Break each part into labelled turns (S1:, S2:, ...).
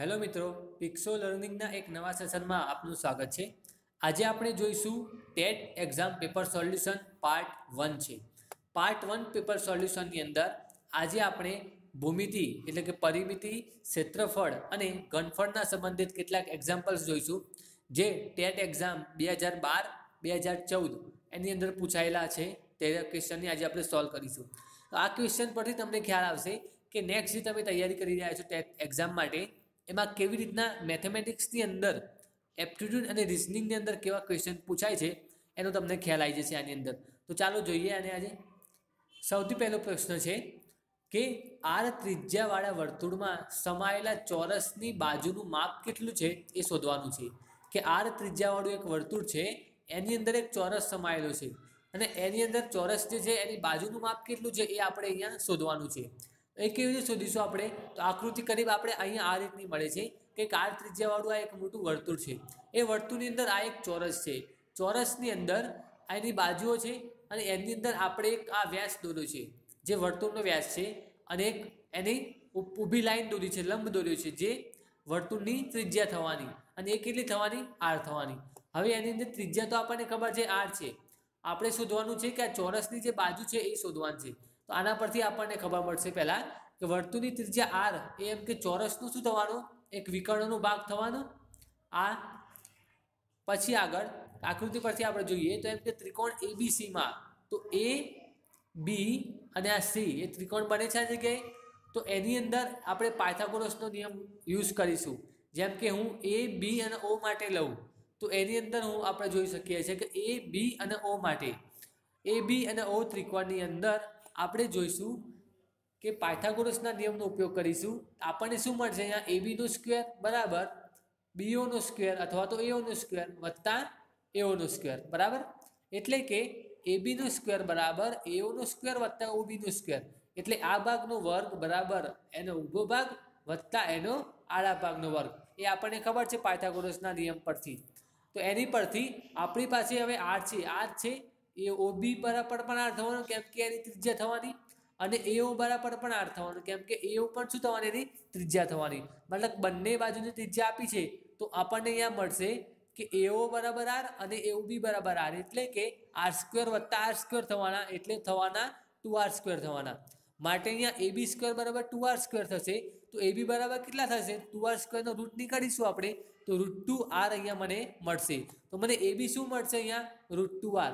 S1: Hello મિત્રો પિક્સો લર્નિંગના એક નવા સેશનમાં આપનું સ્વાગત છે. આજે આપણે જોઈશું TET exam paper solution part one છે. પાર્ટ વન પેપર સોલ્યુશનની અંદર આજે આપણે ભૂમિતિ, એટલે કે પરિમિતિ, ક્ષેત્રફળ અને ઘનફળના સંબંધિત કેટલાક એક્ઝામ્પલ્સ જોઈશું. જે ટેટ એક્ઝામ બે હજાર બાર, બે હજાર ચૌદ એની અંદર પૂછાયેલા છે. તે ક્વેશ્ચનની આજે આપણે સોલ્વ કરીશું. તો આ ક્વેશ્ચન પરથી તમને ખ્યાલ આવશે કે નેક્સ્ટ જે તમે તૈયારી કરી રહ્યા છો ટેટ એક્ઝામ માટે એમાં કેવી રીતના મેથેમેટિક્સની અંદર એપ્ટિટ્યૂડ અને રિઝનિંગની અંદર કેવા ક્વેશ્ચન પૂછાય છે, એનો તમને ખ્યાલ આવી જશે આની અંદર. તો ચાલો જોઈએ અને આજે. સૌથી પહેલો પ્રશ્ન છે કે આર ત્રિજ્યાવાળા વર્તુળમાં સમાયેલા ચોરસની બાજુનું માપ કેટલું છે? એ શોધવાનું છે. કે આર ત્રિજ્યાવાળું એક વર્તુળ છે, એની અંદર એક ચોરસ સમાયેલો છે. અને એની અંદર ચોરસ જે છે, એની બાજુનું માપ કેટલું છે? એ આપણે અહીંયા શોધવાનું છે. કેવી રીતે શોધીશું આપણે? તો આકૃતિ કરીબ આપણે અહીંયા આ રીતની મળે છે કે કાર ત્રિજ્યાવાળું આ એક મોટું વર્તુળ છે. એ વર્તુળની અંદર આ એક ચોરસ છે. ચોરસની અંદર એની બાજુઓ છે અને એની અંદર આપણે એક આ વ્યાસ દોર્યો છે. જે વર્તુળનો વ્યાસ છે અને એક એની ઊભી લાઈન દોરી છે, લંબ દોર્યો છે જે વર્તુળની ત્રિજ્યા થવાની અને એ કેટલી થવાની? આર થવાની. હવે એની અંદર ત્રિજ્યા તો આપણને ખબર છે, આર છે. આપણે શોધવાનું છે કે આ ચોરસની જે બાજુ છે એ શોધવાની છે. તો આના પરથી આપણને ખબર પડશે પહેલાં કે વર્તુળની ત્રિજ્યા આર એ એમ કે ચોરસનું શું થવાનું? એક વિકર્ણનો ભાગ થવાનો. આ પછી આગળ આકૃતિ પરથી આપણે જોઈએ તો એમ કે ત્રિકોણ એબીસીમાં તો એ બી અને આ સી એ ત્રિકોણ બને છે આ જગ્યાએ. તો એની અંદર આપણે પાયથાગોરસનો નિયમ યુઝ કરીશું. જેમ કે હું એ બી અને ઓ માટે લઉં. તો એની અંદર હું આપણે જોઈ શકીએ છીએ કે એ બી અને ઓ માટે. એ બી અને ઓ ત્રિકોણની અંદર આપણે જોઈશું કે પાયથાગોરસના નિયમનો ઉપયોગ કરીશું. આપણને શું મળશે અહીંયા? એબીનો સ્ક્વેર બરાબર બીઓનો સ્ક્વેર અથવા તો એઓનો સ્ક્વેર વત્તા એઓનો સ્ક્વેર બરાબર? એટલે કે એબીનો સ્ક્વેર બરાબર એઓનો સ્ક્વેર વત્તા ઓબીનો સ્ક્વેર એટલે આ ભાગનો વર્ગ બરાબર એનો ઊભો ભાગ વત્તા એનો આડા ભાગનો વર્ગ. એ આપણને ખબર છે પાયથાગોરસના નિયમ પરથી. તો એની પરથી આપણી પાસે હવે આર છે. આર છે એ ઓબી બરાબર પણ આર થવાનું કેમ કે એની ત્રિજ્યા થવાની અને એઓ બરાબર પણ આર થવાનું કેમ કે એઓ પણ શું થવાની એની ત્રિજ્યા થવાની. મતલબ બંને બાજુની ત્રિજ્યા આપી છે તો આપણને અહીંયા મળશે કે એઓ બરાબર આર અને એઓ બી બરાબર આર એટલે કે આર સ્ક્વેર વત્તા આર સ્ક્વેર થવાના એટલે થવાના ટુ આર સ્ક્વેર થવાના. માટે અહીંયા એ બી સ્ક્વેર બરાબર ટુ આર સ્ક્વેર થશે. તો એ બી બરાબર કેટલા થશે? ટુ આર સ્ક્વેરનો રૂટ નીકાળીશું આપણે. તો રૂટ ટુ આર અહીંયા મને મળશે. તો મને એ બી શું મળશે અહીંયા? રૂટ ટુ આર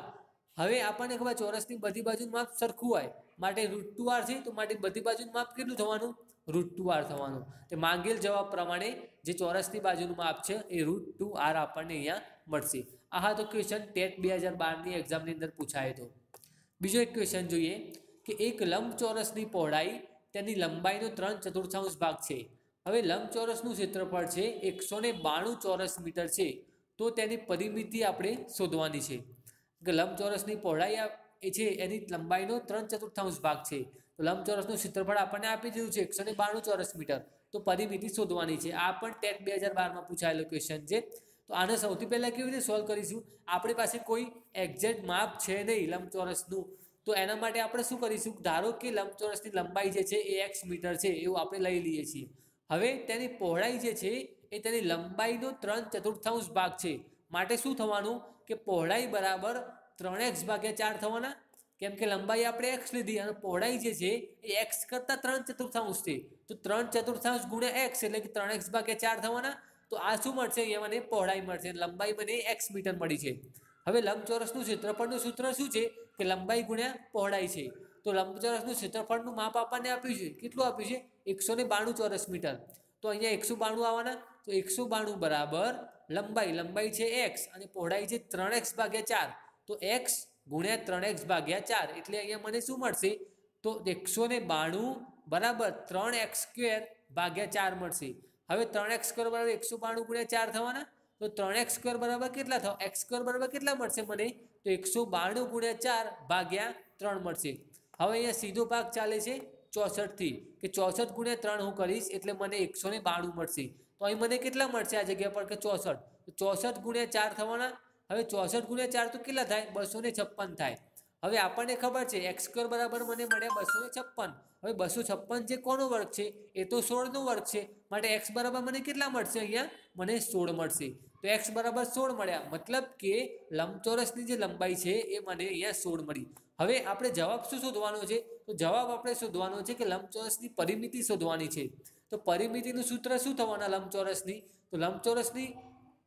S1: હવે આપણને ખબર ચોરસની બધી બાજુનું માપ સરખું હોય. માટે રૂટ ટુ આર છે, તો માટે બધી બાજુનું માપ કેટલું થવાનું? રૂટ ટુ આર થવાનું. તે માંગેલ જવાબ પ્રમાણે જે ચોરસની બાજુનું માપ છે, એ રૂટ ટુ આર આપણને અહીંયા મળશે. આ હા તો ક્વેશ્ચન ટેટ બે હજાર બારની એક્ઝામની અંદર પૂછાય તો. બીજો એક ક્વેશ્ચન જોઈએ, કે એક લંબચોરસની પહોળાઈ તેની લંબાઈનો ત્રણ ચતુર્થાંશ ભાગ છે. હવે લંબચોરસનું ક્ષેત્રફળ છે, એકસો બાણું ચોરસ મીટર છે. તો તેની પરિમિતિ આપણે શોધવાની છે. કે લંબચોરસની પહોળાઈ એ છે, એની લંબાઈનો ત્રણ ચતુર્થાંશ ભાગ છે. તો લંબચોરસનું ક્ષેત્રફળ આપણને આપી દીધું છે, એકસો ને બાણું ચોરસ મીટર. તો પરિમિતિ શોધવાની છે. આ પણ ટેટ બે હજાર બારમાં પૂછાયેલો ક્વેશ્ચન છે. તો આને સૌથી પહેલાં કેવી રીતે સોલ્વ કરીશું? આપણી પાસે કોઈ એક્ઝેક્ટ માપ છે નહીં લંબચોરસનું. તો એના માટે આપણે શું કરીશું? ધારો કે લંબચોરસની લંબાઈ જે છે એ એક્સ મીટર છે, એવું આપણે લઈ લઈએ છીએ. હવે તેની પહોળાઈ જે છે, એ તેની લંબાઈનો ત્રણ ચતુર્થાંશ ભાગ છે. માટે શું થવાનું? કે પહોળાઈ બરાબર ત્રણ એક્સ ભાગ્યા ચાર થવાના? કેમ કે લંબાઈ આપણે એક્સ લીધી અને પહોળાઈ જે છે એ એક્સ કરતાં ત્રણ ચતુર્થાંશ છે. તો ત્રણ ચતુર્થાંશ ગુણ્યા એક્સ એટલે કે ત્રણ એક્સ ભાગ્યા ચાર થવાના. તો આ શું મળશે? અહીંયા મને પહોળાઈ મળશે. લંબાઈ મને એક્સ મીટર મળી છે. હવે લંબચોરસનું ક્ષેત્રફળનું સૂત્ર શું છે? કે લંબાઈ ગુણ્યા પહોળાઈ છે. તો લંબચોરસનું ક્ષેત્રફળનું માપ આપણને આપ્યું છે. કેટલું આપ્યું છે? એકસો ને બાણું ચોરસ મીટર. તો અહીંયા એકસો બાણું આવવાના. તો એકસો બાણું બરાબર લંબાઈ લંબાઈ છે એક્સ અને પહોળાઈ છે ત્રણ એક્સ ભાગ્યા ચાર. તો એક્સ ગુણ્યા ત્રણ એક્સ ભાગ્યા ચાર. એટલે અહીંયા મને શું મળશે? તો એકસો ને બાણું બરાબર ત્રણ એક્સ સ્ક્વેર ભાગ્યા ચાર મળશે. હવે ત્રણ એક્સ સ્ક્વેર બરાબર એકસો બાણું ગુણ્યા ચાર થવાના? તો ત્રણ એક્સ સ્ક્વેર બરાબર કેટલા થવા? એક્સ સ્ક્વેર બરાબર કેટલા મળશે મને? તો એકસો બાણું ગુણ્યા ચાર ભાગ્યા ત્રણ મળશે. હવે અહીંયા સીધો ભાગ ચાલે છે ચોસઠથી. કે ચોસઠ ગુણ્યા ત્રણ હું કરીશ એટલે મને એકસો બાણું મળશે. તો અહીં મને કેટલા મળશે આ જગ્યા પર કે ચોસઠ? ચોસઠ ગુણ્યા ચાર થવાના. હવે ચોસઠ ગુણ્યા ચાર તો કેટલા થાય? બસો છપ્પન થાય. હવે આપણને ખબર છે, એક્સ સ્ક્વેર બરાબર મને મળ્યા બસો છપ્પન. હવે બસો છપ્પન જે કોનો વર્ગ છે? એ તો સોળનો વર્ગ છે. માટે એક્સ બરાબર મને કેટલા મળશે અહીંયા? મને સોળ મળશે. તો એક્સ બરાબર સોળ મળ્યા. મતલબ કે લંબચોરસની જે લંબાઈ છે, એ મને અહીંયા સોળ મળી. હવે આપણે જવાબ શું શોધવાનો છે? તો જવાબ આપણે શોધવાનો છે કે લંબચોરસની પરિમિતિ શોધવાની છે. તો પરિમિતિનું સૂત્ર શું થવાના લંબચોરસની? તો લંબચોરસની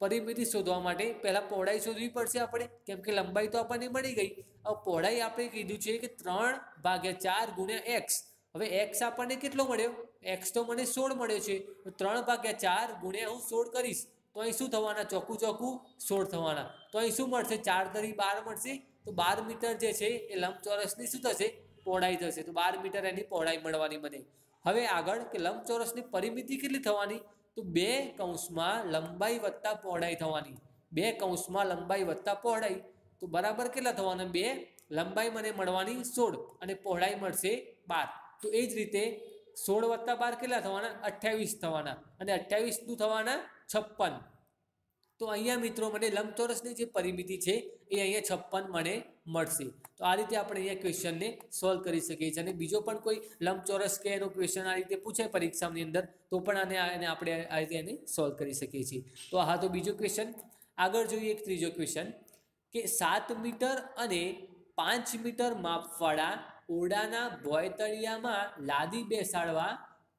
S1: પરિમિતિ શોધવા માટે પહેલાં પહોળાઈ શોધવી પડશે આપણે, કેમ કે લંબાઈ તો આપણને મળી ગઈ. હવે પહોળાઈ આપણે કીધું છે કે ત્રણ ભાગ્યા ચાર ગુણ્યા એક્સ. હવે એક્સ આપણને કેટલો મળ્યો? એક્સ તો મને સોળ મળ્યો છે. તો ત્રણ ભાગ્યા ચાર ગુણ્યા હું સોળ કરીશ. તો અહીં શું થવાના? ચોખ્ખું ચોખ્ખું સોળ થવાના. તો અહીં શું મળશે? ચાર તરી બાર મળશે. તો બાર મીટર જે છે એ લંબચોરસની શું થશે? પહોળાઈ થશે. તો બાર મીટર એની પહોળાઈ મળવાની મને હવે આગળ કે લંબચોરસની પરિમિતિ કેટલી થવાની? તો બે કૌંસમાં લંબાઈ વત્તા પહોળાઈ થવાની. બે કૌંસમાં લંબાઈ વત્તા પહોળાઈ. તો બરાબર કેટલા થવાના? બે. લંબાઈ મને મળવાની સોળ અને પહોળાઈ મળશે બાર. તો એ જ રીતે સોળ વત્તા બાર કેટલા થવાના? અઠ્યાવીસ થવાના. અને અઠ્યાવીસનું થવાના? છપ્પન. તો અહીંયા મિત્રો મને લંબચોરસની જે પરિમિતિ છે એ અહીંયા છપ્પન મને મળશે. તો આ રીતે આપણે અહીંયા ક્વેશ્ચનને સોલ્વ કરી શકીએ છીએ. અને બીજો પણ કોઈ લંબચોરસ કે એનો ક્વેશ્ચન આ રીતે પૂછે પરીક્ષાની અંદર, તો પણ આને એને આપણે આ રીતે એને સોલ્વ કરી શકીએ છીએ. તો હા તો બીજો ક્વેશ્ચન. આગળ જોઈએ એક ત્રીજો ક્વેશ્ચન. કે સાત મીટર અને પાંચ મીટર માપવાળા ઓરડાના ભોયતળિયામાં લાદી બેસાડવા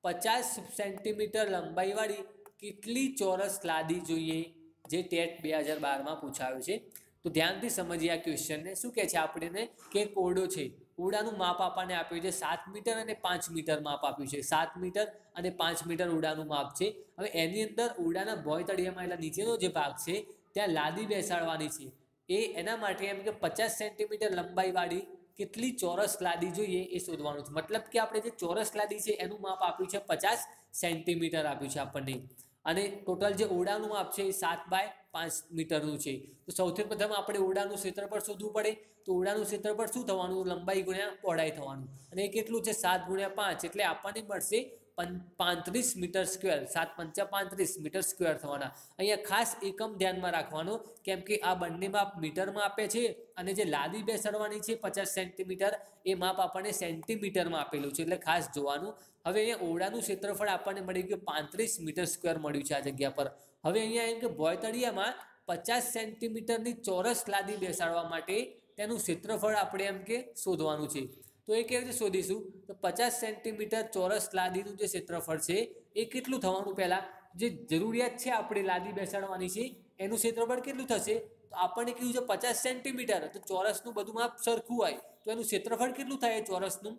S1: પચાસ સેન્ટીમીટર લંબાઈવાળી કેટલી ચોરસ લાદી જોઈએ? જે ટેટ બે હજાર બારમાં પૂછાયું છે. તો ધ્યાનથી સમજીએ આ ક્વેશ્ચનને. શું કહે છે આપણને? કે ઓરડો છે. ઓરડાનું માપ આપણને આપ્યું છે સાત મીટર અને પાંચ મીટર માપ આપ્યું છે. સાત મીટર અને પાંચ મીટર ઉડાનું માપ છે. હવે એની અંદર ઓરડાના ભોય તળિયામાં એટલે નીચેનો જે ભાગ છે, ત્યાં લાદી બેસાડવાની છે. એ એના માટે એમ કે પચાસ સેન્ટીમીટર લંબાઈવાળી કેટલી ચોરસ લાદી જોઈએ એ શોધવાનું છે. મતલબ કે આપણે જે ચોરસ લાદી છે એનું માપ આપ્યું છે પચાસ સેન્ટીમીટર આપ્યું છે આપણને. અને ટોટલ જે ઓરડાનું માપ છે એ સાત બાય પાંચ મીટરનું છે. તો સૌથી પ્રથમ આપણે ઓરડાનું ક્ષેત્રફળ શોધવું પડે. તો ઓરડાનું ક્ષેત્રફળ શું થવાનું? લંબાઈ ગુણ્યા પહોળાઈ થવાનું. અને એ કેટલું છે? સાત ગુણ્યા પાંચ. એટલે આપણને મળશે પાંત્રીસ મીટર સ્ક્વેર, સાત પંચા પાંત્રીસ મીટર સ્ક્વેર થવાના. અહીંયા ખાસ એકમ ધ્યાનમાં રાખવાનો, કેમ કે આ બંને માપ મીટરમાં આપે છે અને જે લાદી બેસાડવાની છે પચાસ સેન્ટીમીટર, એ માપ આપણને સેન્ટીમીટરમાં આપેલું છે. એટલે ખાસ જોવાનું. હવે અહીંયા ઓરડાનું ક્ષેત્રફળ આપણને મળી ગયું પાંત્રીસ મીટર સ્ક્વેર મળ્યું છે આ જગ્યા પર. હવે અહીંયા એમ કે ભોયતળિયામાં પચાસ સેન્ટીમીટરની ચોરસ લાદી બેસાડવા માટે તેનું ક્ષેત્રફળ આપણે એમ કે શોધવાનું છે. તો એ કેવી રીતે શોધીશું? તો પચાસ સેન્ટીમીટર ચોરસ લાદીનું જે ક્ષેત્રફળ છે, એ કેટલું થવાનું પહેલાં? જે જરૂરિયાત છે આપણે લાદી બેસાડવાની છે, એનું ક્ષેત્રફળ કેટલું થશે? તો આપણને કીધું છે પચાસ સેન્ટીમીટર, તો ચોરસનું બધું માપ સરખું હોય, તો એનું ક્ષેત્રફળ કેટલું થાય ચોરસનું?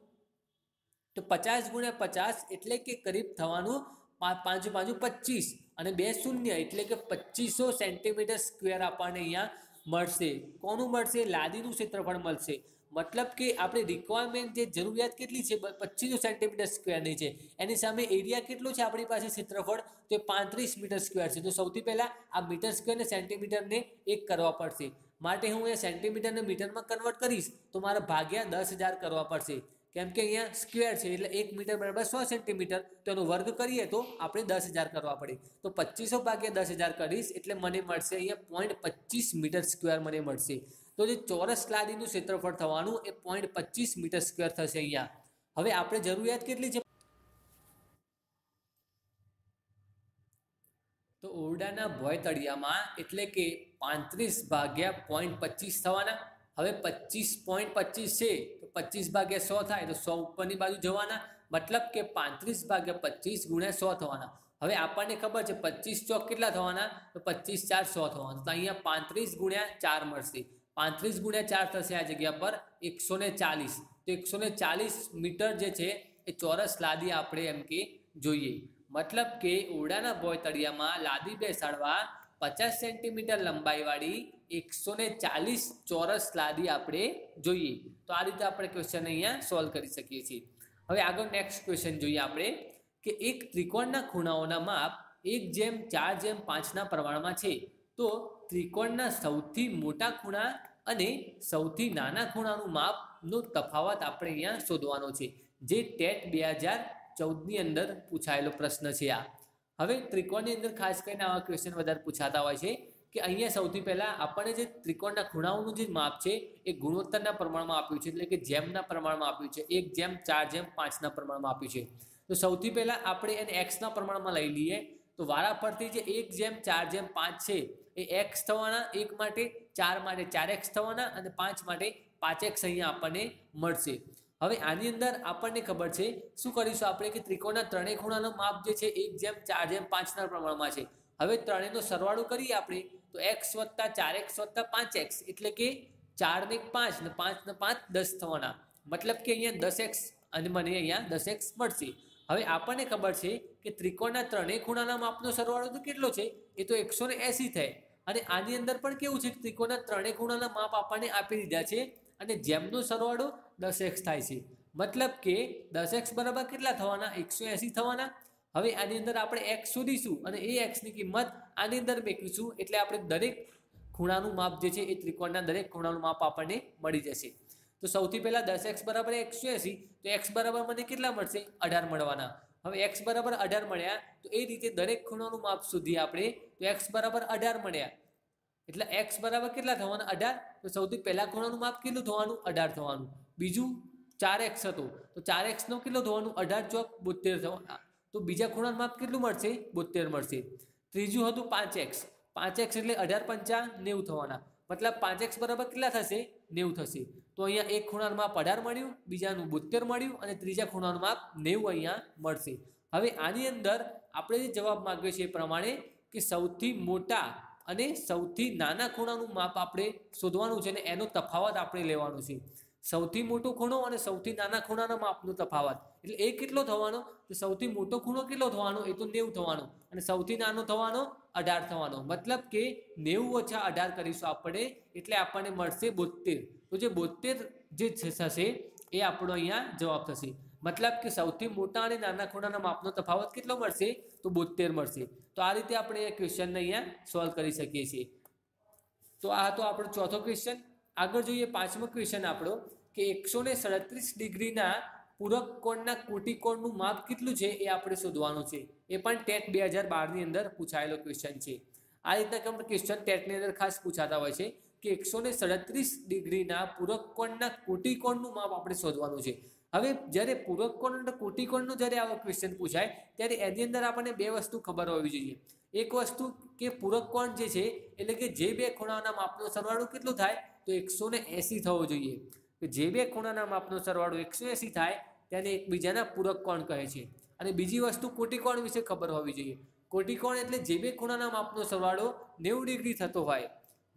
S1: તો પચાસ ગુણ્યા પચાસ એટલે કે કરીબ થવાનું પાંચ પાંચું પચીસ, અને બે શૂન્ય એટલે કે પચીસો સેન્ટીમીટર સ્ક્વેર આપણને અહીંયા મળશે. કોનું મળશે? લાદીનું ક્ષેત્રફળ મળશે. મતલબ કે આપણે રિક્વાયરમેન્ટ જે જરૂરિયાત કેટલી છે પચીસો સેન્ટીમીટર સ્ક્વેરની છે. એની સામે એરિયા કેટલો છે આપણી પાસે ક્ષેત્રફળ? તો એ પાંત્રીસ મીટર સ્ક્વેર છે. તો સૌથી પહેલાં આ મીટર સ્ક્વેરને સેન્ટીમીટરને એક કરવા પડશે. માટે હું એ સેન્ટીમીટરને મીટરમાં કન્વર્ટ કરીશ, તો મારે ભાગ્યા દસ હજાર કરવા પડશે. કેમ કે અહીંયા સ્ક્વેર છે, એટલે એક મીટર બરાબર સો સેન્ટીમીટર તો એનો વર્ગ કરીએ તો આપણે દસ હજાર કરવા પડે. તો પચીસો ભાગ્યા દસ હજાર કરીશ, એટલે મને મળશે અહીંયા પોઈન્ટ પચીસ મીટર સ્ક્વેર મને મળશે. તો જે ચોરસ લાદીનું ક્ષેત્રફળ થવાનું એ પોઈન્ટ પચીસ મીટર સ્ક્વેર થશે અહીંયા. હવે આપણે જરૂરિયાત કેટલી છે? તો ઓરડાના ભોય તળિયામાં એટલે કે પાંત્રીસ ભાગ્યા પોઈન્ટ પચીસ થવાના. હવે પચીસ પોઈન્ટ પચીસ છે, તો પચીસ ભાગ્યા સો થાય તો સો ઉપરની બાજુ જવાના. મતલબ કે પાંત્રીસ ભાગ્યા પચીસ ગુણ્યા સો થવાના. હવે આપણને ખબર છે પચીસ ચોક કેટલા થવાના? તો પચીસ ચાર સો થવાના. તો અહીંયા પાંત્રીસ ગુણ્યા ચાર મળશે. પાંત્રીસ ગુણ્યા ચાર થશે આ જગ્યા પર એકસો ચાલીસ. તો એકસો ચાલીસ મીટર જે છે એ ચોરસ લાદી આપણે એમ કે જોઈએ. મતલબ કે ઓરડાના ભોય તળિયામાં લાદી બેસાડવા પચાસ સેન્ટીમીટર લંબાઈવાળી એકસો ચાલીસ ચોરસ લાદી આપણે જોઈએ. તો આ રીતે આપણે ક્વેશ્ચન અહીંયા સોલ્વ કરી શકીએ છીએ. હવે આગળ નેક્સ્ટ ક્વેશ્ચન જોઈએ આપણે કે એક ત્રિકોણના ખૂણાઓના માપ એક જેમ ચાર જેમ પાંચના પ્રમાણમાં છે. તો ત્રિકોણના સૌથી મોટા ખૂણા અને સૌથી નાના ખૂણાનું માપનો તફાવત આપણે અહીંયા શોધવાનો છે, જે ટેટ બે હજાર ચૌદની અંદર પૂછાયેલો પ્રશ્ન છે આ. હવે ત્રિકોણની અંદર ખાસ કરીને આવા ક્વેશ્ચન વધારે પૂછાતા હોય છે કે અહીંયા સૌથી પહેલાં આપણને જે ત્રિકોણના ખૂણાઓનું જે માપ છે એ ગુણોત્તરના પ્રમાણમાં આપ્યું છે, એટલે કે જેમના પ્રમાણમાં આપ્યું છે, એક જેમ, ચાર જેમ, પાંચના પ્રમાણમાં આપ્યું છે. તો સૌથી પહેલાં આપણે એને એક્સના પ્રમાણમાં લઈ લઈએ. તો વારા પરથી જે એક જેમ, ચાર જેમ, પાંચ છે, એ એક્સ થવાના, એક માટે ચાર માટે ચાર એક્સ થવાના અને પાંચ માટે પાંચ એક્સ અહીંયા આપણને મળશે. હવે આની અંદર આપણને ખબર છે, શું કરીશું આપણે કે ત્રિકોણના ત્રણેય ખૂણાનો માપ જે છે, એક જેમ, ચાર જેમ, પાંચના પ્રમાણમાં છે. હવે ત્રણેયનો સરવાળો કરીએ આપણે, તો એક્સ વત્તા ચાર એક્સ વત્તા પાંચ એક્સ એટલે કે ચાર ને પાંચ ને પાંચ ને પાંચ દસ થવાના. મતલબ કે અહીંયા દસ એક્સ અને મને અહીંયા દસ એક્સ મળશે. હવે આપણને ખબર છે કે ત્રિકોણના ત્રણેય ખૂણાના માપનો સરવાળો તો કેટલો છે? એ તો એકસો એંસી થાય. અને આની અંદર પણ કેવું છે ત્રિકોણના ત્રણેય ખૂણાના માપ આપણને આપી દીધા છે અને જેમનો સરવાળો દસ થાય છે. મતલબ કે દસ બરાબર કેટલા થવાના? એકસો એંસી થવાના. હવે આની અંદર આપણે એક્સ શોધીશું અને એ એક્સની કિંમત આની અંદર મેકીશું એટલે આપણે દરેક ખૂણાનું માપ જે છે એ ત્રિકોણના દરેક ખૂણાનું માપ આપણને મળી જશે. તો સૌથી પહેલાં દસ એક્સ બરાબર એકસો એંસી. તો એક્સ બરાબર મને કેટલા મળશે? અઢાર મળવાના. હવે એક્સ બરાબર અઢાર મળ્યા, તો એ રીતે દરેક ખૂણાનું માપ સુધી આપણે તો એક્સ બરાબર અઢાર મળ્યા. એટલે એક્સ બરાબર કેટલા થવાના? અઢાર. તો સૌથી પહેલાં ખૂણાનું માપ કેટલું થવાનું? અઢાર થવાનું. બીજું ચાર એક્સ હતું. તો ચાર એક્સનો કેટલો થવાનું? અઢાર ચોક બોતેર થવાના તો બીજા ખૂણાનું માપ કેટલું મળશે? બોતેર મળશે. ત્રીજું હતું પાંચ એક્સ પાંચ એક્સ એટલે અઢાર પંચા નેવું થવાના. મતલબ પાંચ એક્સ બરાબર કેટલા થશે? નેવું થશે. તો અહીંયા એક ખૂણામાં માપ અઢાર મળ્યું, બીજાનું બોતેર મળ્યું અને ત્રીજા ખૂણાનું માપ નેવું અહીંયા મળશે. હવે આની અંદર આપણે જે જવાબ માગ્યો છે એ પ્રમાણે કે સૌથી મોટા અને સૌથી નાના ખૂણાનું માપ આપણે શોધવાનું છે અને એનો તફાવત આપણે લેવાનો છે. સૌથી મોટો ખૂણો અને સૌથી નાના ખૂણાના માપનો તફાવત. એટલે એ કેટલો થવાનો? તો સૌથી મોટો ખૂણો કેટલો થવાનો? એ તો નેવું થવાનો. અને સૌથી નાનો થવાનો? અઢાર થવાનો. મતલબ કે નેવું ઓછા અઢાર કરીશું આપણે, એટલે આપણને મળશે બોતેર તો જે બોતેર જે થશે એ આપણો અહીંયા જવાબ થશે. મતલબ કે સૌથી મોટા અને નાના ખૂણાના માપનો તફાવત કેટલો મળશે? તો બોતેર મળશે. તો આ રીતે આપણે એ ક્વેશ્ચનને અહીંયા સોલ્વ કરી શકીએ છીએ. તો આ હતો આપણો ચોથો ક્વેશ્ચન. આગળ જોઈએ પાંચમો ક્વેશ્ચન આપણો, કે એકસો ને સડત્રીસ ડિગ્રીના પૂરક કોણના કોટિકોણનું માપ કેટલું છે, એ આપણે શોધવાનું છે. એ પણ ટેટ બે હજાર બારની અંદર પૂછાયેલો ક્વેશ્ચન છે. આ રીતના ક્વેશ્ચન ટેટની અંદર ખાસ પૂછાતા હોય છે. કે એકસો ને સડત્રીસ ડિગ્રીના પૂરક કોણના કોટિકોણનું માપ આપણે શોધવાનું છે. હવે જ્યારે પૂરક કોણ અને કોટિકોણનો જ્યારે આવો ક્વેશ્ચન પૂછાય, ત્યારે એની અંદર આપણને બે વસ્તુ ખબર હોવી જોઈએ. એક વસ્તુ કે પૂરક કોણ જે છે, એટલે કે જે બે ખૂણાના માપનો સરવાળો કેટલો થાય, તો એકસો ને એંસી થવો જોઈએ. જે બે ખૂણાના માપનો સરવાળો એકસો એંસી થાય, તેને એકબીજાના પૂરક કોણ કહે છે. અને બીજી વસ્તુ કોટિકોણ વિશે ખબર હોવી જોઈએ. કોટિકોણ એટલે જે બે ખૂણાના માપનો સરવાળો નેવું ડિગ્રી થતો હોય.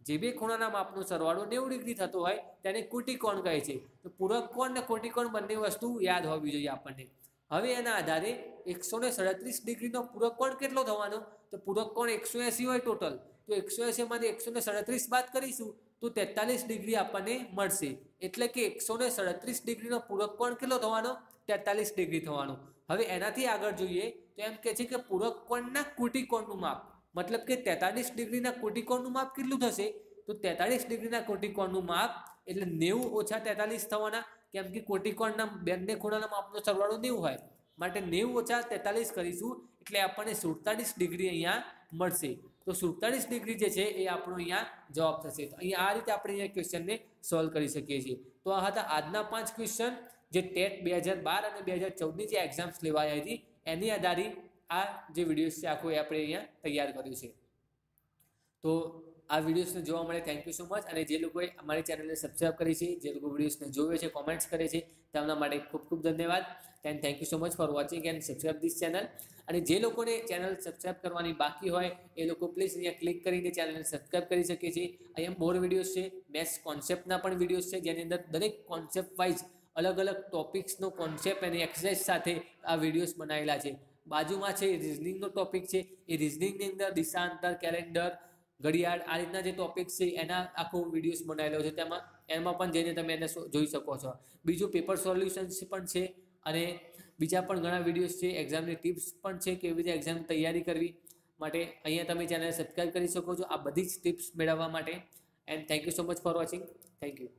S1: જે બે ખૂણાના માપનો સરવાળો નેવું ડિગ્રી થતો હોય તેને કુટિકોણ કહે છે. તો પૂરક કોણ અને કોટિકોણ બંને વસ્તુ યાદ હોવી જોઈએ આપણને. હવે એના આધારે એકસો ને સડત્રીસ ડિગ્રીનો પૂરક કોણ કેટલો થવાનો? તો પૂરક કોણ એકસો એંસી હોય ટોટલ. તો એકસો એંસીમાંથી એકસો ને સડત્રીસ બાદ કરીશું તો તેતાલીસ ડિગ્રી આપણને મળશે. એટલે કે એકસો ને સડત્રીસ ડિગ્રીનો પૂરક કોણ કેટલો થવાનો? તેતાલીસ ડિગ્રી થવાનો. હવે એનાથી આગળ જોઈએ તો એમ કહે છે કે પૂરક કોણના કુટીકોણનું માપ. મતલબ કે તેતાલીસ ડિગ્રીના કોટિકોણનું માપ કેટલું થશે? તો તેતાલીસ ડિગ્રીના કોટિકોણનું માપ એટલે નેવું ઓછા તેતાલીસ થવાના, કેમ કે કોટિકોણના બંને ખૂણાના માપનો સરવાળો નેવું હોય. માટે નેવું ઓછા તેતાલીસ કરીશું એટલે આપણને સુડતાલીસ ડિગ્રી અહીંયા મળશે. તો સુડતાલીસ ડિગ્રી જે છે એ આપણો અહીંયા જવાબ થશે. તો અહીંયા આ રીતે આપણે અહીંયા ક્વેશ્ચનને સોલ્વ કરી શકીએ છીએ. તો આ હતા આજના પાંચ ક્વેશ્ચન જે ટેટ બે હજાર બાર અને બે હજાર ચૌદની જે એક્ઝામ્સ લેવાઈ હતી, એની આધારિત આ જે વિડીયોઝ છે, આખો એ આપણે અહીંયા તૈયાર કર્યું છે. તો આ વિડીયોઝને જોવા મળે થેન્ક યુ સો મચ અને જે લોકોએ અમારી ચેનલને સબસ્ક્રાઈબ કરી છે, જે લોકો વિડીયોઝને જોવે છે કોમેન્ટ્સ કરે છે, તેમના માટે ખૂબ ખૂબ ધન્યવાદ. And thank you so much for watching and subscribe this channel અને જે લોકોને ચેનલ સબસ્ક્રાઈબ કરવાની બાકી હોય, એ લોકો પ્લીઝ અહીંયા ક્લિક કરીને ચેનલને સબસ્ક્રાઈબ કરી શકે છે. અહીંયા મોર વિડીયોઝ છે મેથ્સ કોન્સેપ્ટના પણ વિડીયોઝ છે, જેની અંદર દરેક કોન્સેપ્ટ વાઇઝ અલગ અલગ ટોપિક્સનો કોન્સેપ્ટ અને એક્સરસાઇઝ સાથે આ વિડીયોઝ બનાવેલા છે. બાજુમાં છે રિઝનિંગનો ટોપિક છે. એ રિઝનિંગની અંદર દિશાંતર કેલેન્ડર ઘડિયાળ, આ રીતના જે ટોપિક છે, એના આખો વિડીયોઝ બનાવેલો છે. તેમાં, એમાં પણ જઈને તમે એને જોઈ શકો છો. બીજું પેપર સોલ્યુશન્સ પણ છે અને બીજા પણ ઘણા વિડીયોઝ છે. એક્ઝામની ટિપ્સ પણ છે કેવી રીતે એક્ઝામ તૈયારી કરવી માટે અહીંયા તમે ચેનલ સબસ્ક્રાઈબ કરી શકો છો. આ બધી જ ટિપ્સ મેળવવા માટે. And thank you so much for watching thank you